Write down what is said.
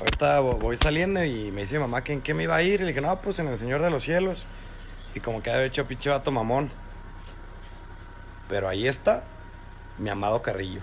Ahorita voy saliendo y me dice mi mamá que en qué me iba a ir. Y le dije, no, pues en el Señor de los Cielos. Y como que había hecho pinche vato mamón. Pero ahí está mi amado Carrillo.